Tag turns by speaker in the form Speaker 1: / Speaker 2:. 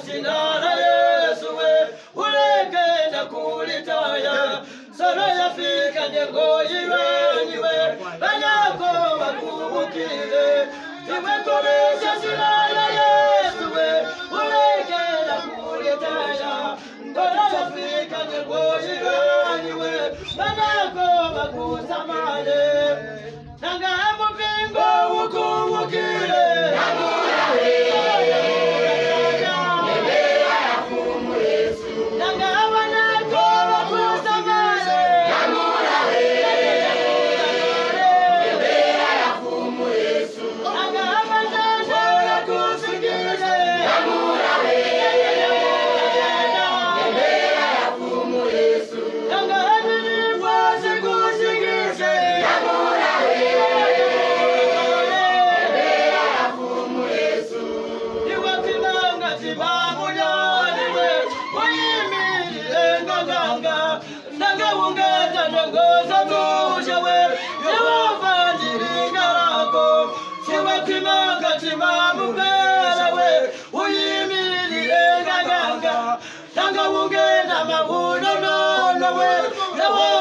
Speaker 1: sinana yesuwe ulengenda kulitaya sana yafika banyako sinana yesuwe kulitaya yafika banyako nangaa kutangaza muje we yehova ndiringa rako kimwatimanga timamubera we uyimirire ngaganga tanga ungena mabuno nono we yehova